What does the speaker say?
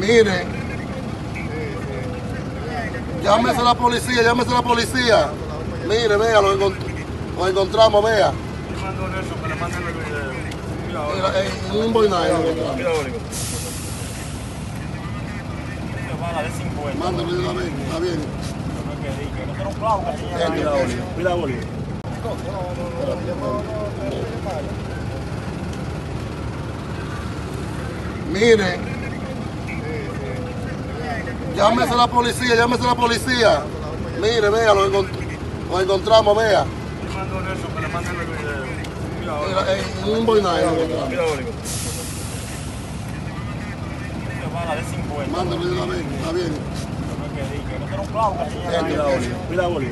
Mire, llámese a la policía, llámese la policía. Mire, vea, lo, encont- lo encontramos, vea. Nelson que le manden el video. Mira ahora. Mira, En un boinay lo encontramos. Mira ahora. Una bala de 50. Mándalo de una vez, está bien. No es que diga, no tiene un clavo que tiene. Este, Mira este. Ahora. Mira ahora. Mire, llámese a la policía, llámese a la policía. Mire, vea, lo, encont- lo encontramos, vea. Mira, En un encontramos. Mira ahora. Una bala de 50. Mándalo de una vez, está bien. Mira ahora.